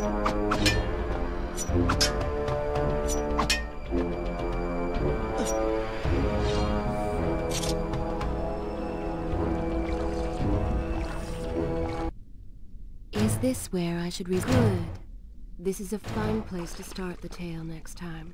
Is this where I should re- Good. This is a fine place to start the tale next time.